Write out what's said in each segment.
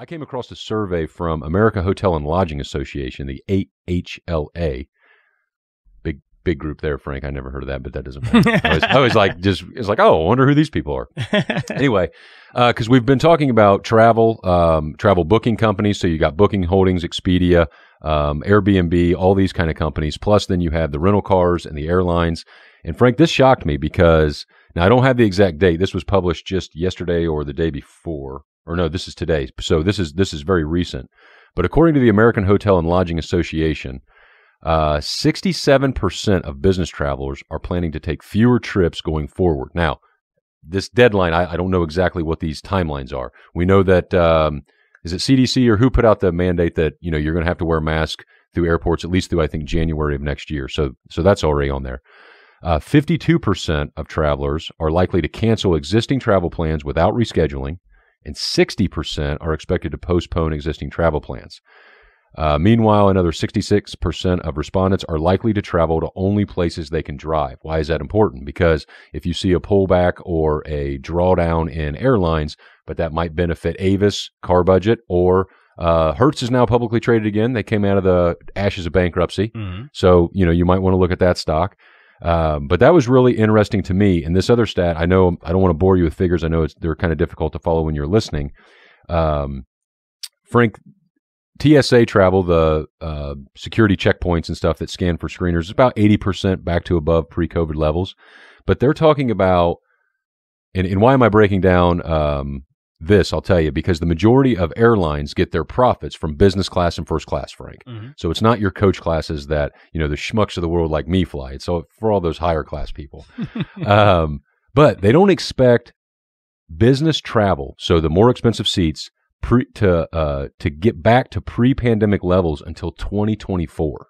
I came across a survey from America Hotel and Lodging Association, the AHLA. Big big group there, Frank. I never heard of that, but that doesn't matter. I, was, I was like, just it's like, oh, I wonder who these people are. anyway, because we've been talking about travel, um, travel booking companies. So you got Booking Holdings, Expedia, um, Airbnb, all these kind of companies. Plus, then you have the rental cars and the airlines. And Frank, this shocked me because now I don't have the exact date. This was published just yesterday or the day before, or no, this is today. So this is this is very recent. But according to the American Hotel and Lodging Association, uh, 67% of business travelers are planning to take fewer trips going forward. Now, this deadline, I, I don't know exactly what these timelines are. We know that um, is it CDC or who put out the mandate that you know you're going to have to wear a mask through airports at least through I think January of next year. So so that's already on there. Uh, 52% of travelers are likely to cancel existing travel plans without rescheduling, and 60% are expected to postpone existing travel plans. Uh, meanwhile, another 66% of respondents are likely to travel to only places they can drive. Why is that important? Because if you see a pullback or a drawdown in airlines, but that might benefit Avis, car budget, or uh, Hertz is now publicly traded again. They came out of the ashes of bankruptcy. Mm-hmm. So, you know, you might want to look at that stock. Um, but that was really interesting to me. And this other stat, I know I don't want to bore you with figures. I know they're kind of difficult to follow when you're listening. Um, Frank, TSA travel, the uh, security checkpoints and stuff that scan for screeners, is about 80% back to above pre COVID levels. But they're talking about, and, and why am I breaking down um, this? I'll tell you, because the majority of airlines get their profits from business class and first class, Frank. Mhm. So it's not your coach classes that, you know, the schmucks of the world like me fly. It's all for all those higher class people. um, but they don't expect business travel, so the more expensive seats, pre, to uh, to get back to pre-pandemic levels until 2024.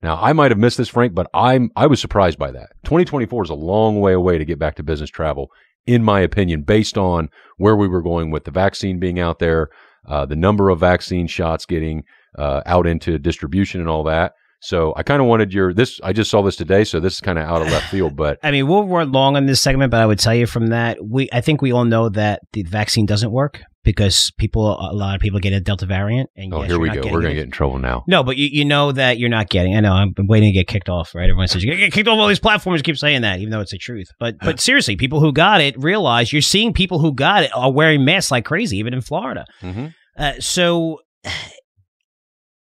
Now, I might have missed this, Frank, but I'm I was surprised by that. 2024 is a long way away to get back to business travel, in my opinion, based on where we were going with the vaccine being out there, uh, the number of vaccine shots getting uh, out into distribution and all that. So I kind of wanted your this. I just saw this today, so this is kind of out of left field. But I mean, we'll run long on this segment, but I would tell you from that, we I think we all know that the vaccine doesn't work because people, a lot of people get a Delta variant. And oh, yes, here we go. We're gonna get in trouble now. No, but you, you know that you're not getting. I know. I'm waiting to get kicked off. Right? Everyone says you're gonna get kicked off all these platforms. Keep saying that, even though it's the truth. But but seriously, people who got it realize you're seeing people who got it are wearing masks like crazy, even in Florida. hmm Uh, so,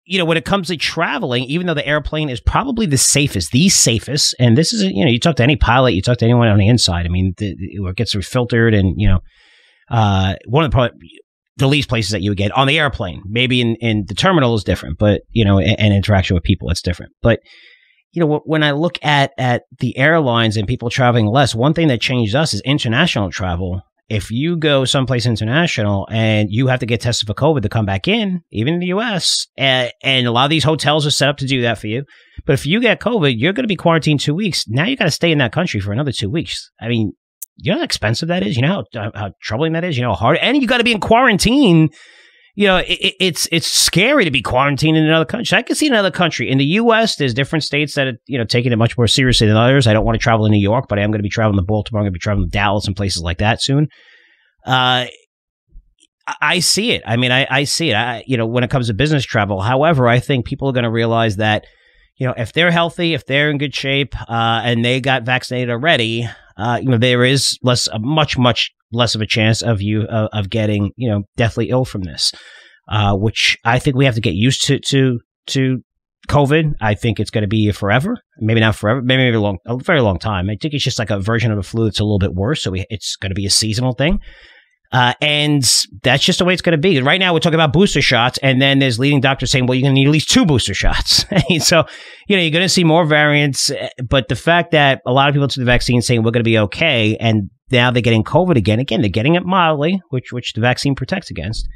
you know, when it comes to traveling, even though the airplane is probably the safest, the safest, and this is, you know, you talk to any pilot, you talk to anyone on the inside. I mean, the- it gets filtered and you know, uh, one of the probably the least places that you would get on the airplane. Maybe in in the terminal is different, but you know, and, interaction with people, it's different. But you know, when I look at at the airlines and people traveling less, one thing that changed us is international travel if you go someplace international and you have to get tested for COVID to come back in, even in the US, and, and a lot of these hotels are set up to do that for you. But if you get COVID, you're going to be quarantined two weeks. Now you got to stay in that country for another two weeks. I mean, you know how expensive that is? You know how, how troubling that is? You know how hard? And you got to be in quarantine. You know, it, it- it's it's scary to be quarantined in another country. I can see another country. In the U.S., there's different states that are, you know, taking it much more seriously than others. I don't want to travel to New York, but I am going to be traveling to Baltimore. I'm going to be traveling to Dallas and places like that soon. Uh, I- I see it. I mean, I, I see it. I, you know, when it comes to business travel. However, I think people are going to realize that, you know, if they're healthy, if they're in good shape, uh, and they got vaccinated already, uh, you know, there is less, a much, much less of a chance of you uh, of getting, you know, deathly ill from this. Uh, which I think we have to get used to to to COVID. I think it's going to be here forever. Maybe not forever. Maybe, a long, a very long time. I think it's just like a version of the flu that's a little bit worse. So we, it's going to be a seasonal thing. Uh, and that's just the way it's going to be. Right now, we're talking about booster shots, and then there's leading doctors saying, well, you're going to need at least two booster shots. so, you know, you're going to see more variants. eh, But the fact that a lot of people took the vaccine saying we're going to be okay, and now they're getting COVID again, again, they're getting it mildly, which, which the vaccine protects against.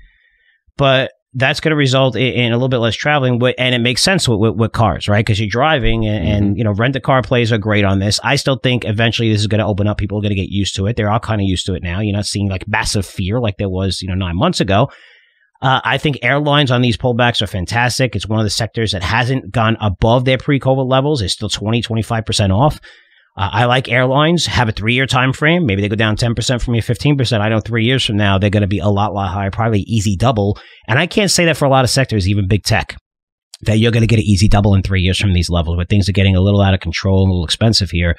But that's going to result in, a little bit less traveling, and it makes sense with, with, with cars, right? Because you're driving, and, and you know, rent a car plays are great on this. I still think eventually this is going to open up. People are going to get used to it. They're all kind of used to it now. You're not seeing like massive fear like there was, you know, nine months ago. Uh, I think airlines on these pullbacks are fantastic. It's one of the sectors that hasn't gone above their pre-COVID levels. It's still 20, 25% off. Uh, I like airlines have a three year time frame. Maybe they go down 10% from you, 15%. I know three years from now, they're going to be a lot, lot higher, probably easy double. And I can't say that for a lot of sectors, even big tech, that you're going to get an easy double in three years from these levels where things are getting a little out of control and a little expensive here.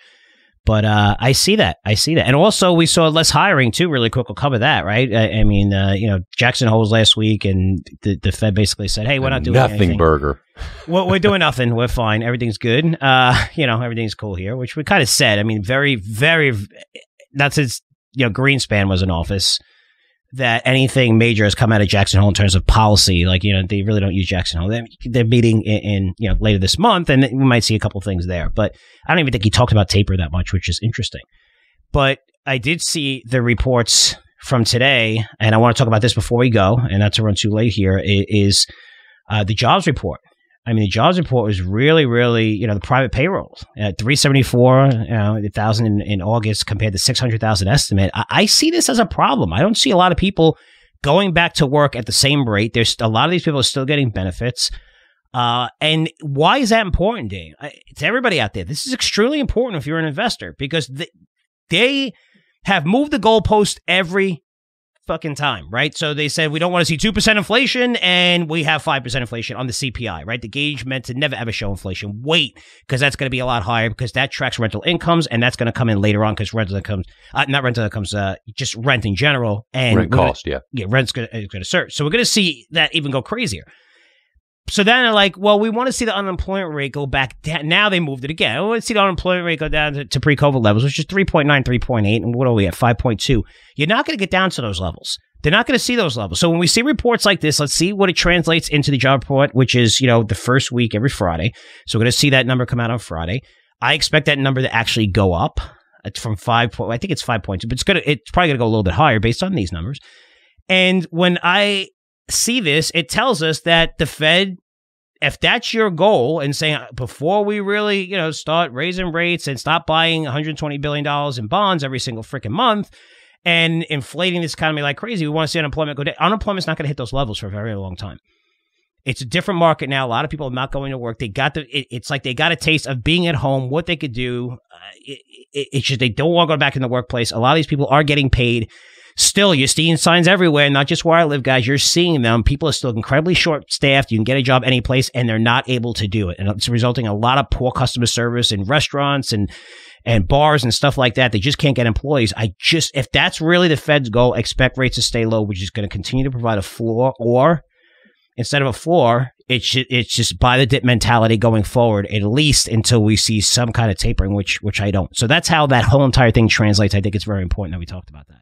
But uh, I see that. I see that. And also, we saw less hiring too, really quick. We'll cover that, right? I, I mean, uh, you know, Jackson Holes last week, and the, the Fed basically said, hey, we're not doing nothing anything. burger. we're, we're doing nothing. We're fine. Everything's good. Uh, you know, everything's cool here, which we kind of said. I mean, very, very, not since, you know, Greenspan was in office that anything major has come out of Jackson Hole in terms of policy. Like, you know, they really don't use Jackson Hole. They're, meeting in, in, you know, later this month, and we might see a couple things there. But I don't even think he talked about taper that much, which is interesting. But I did see the reports from today, and I want to talk about this before we go, and not to run too late here, is uh, the jobs report. I mean, the jobs report was really, really, you know, the private payrolls at 374, you know, 1,000 in, in, August compared to 600,000 estimate. I, I, see this as a problem. I don't see a lot of people going back to work at the same rate. There's a lot of these people are still getting benefits. Uh, and why is that important, Dave? To everybody out there, this is extremely important if you're an investor because the, they have moved the goalpost every fucking time, right? So they said we don't want to see 2% inflation and we have 5% inflation on the CPI, right? The gauge meant to never ever show inflation. Wait, because that's going to be a lot higher because that tracks rental incomes and that's going to come in later on because rental incomes, uh, not rental incomes, uh, just rent in general. And rent cost, gonna, yeah. Yeah, rent's going to surge. So we're going to see that even go crazier. So then they're like, well, we want to see the unemployment rate go back down. Now they moved it again. We want to see the unemployment rate go down to, to pre COVID levels, which is 3.9, 3.8. And what are we at? 5.2. You're not going to get down to those levels. They're not going to see those levels. So when we see reports like this, let's see what it translates into the job report, which is, you know, the first week every Friday. So we're going to see that number come out on Friday. I expect that number to actually go up. It's from five point, I think it's 5.2, but it's going to, it's probably going to go a little bit higher based on these numbers. And when I see this, it tells us that the Fed if that's your goal and saying before we really, you know, start raising rates and stop buying 120 billion dollars in bonds every single freaking month and inflating this economy like crazy, we want to see unemployment go down. Unemployment's not going to hit those levels for a very long time. It's a different market now. A lot of people are not going to work. They got the. It, it's like they got a taste of being at home, what they could do. Uh, it, it, it's just they don't want to go back in the workplace. A lot of these people are getting paid still you're seeing signs everywhere, not just where I live, guys. You're seeing them. People are still incredibly short staffed. You can get a job any place and they're not able to do it. And it's resulting in a lot of poor customer service in restaurants and and bars and stuff like that. They just can't get employees. I just if that's really the Fed's goal, expect rates to stay low, which is going to continue to provide a floor or instead of a floor, it's it's just buy the dip mentality going forward, at least until we see some kind of tapering, which which I don't. So that's how that whole entire thing translates. I think it's very important that we talked about that.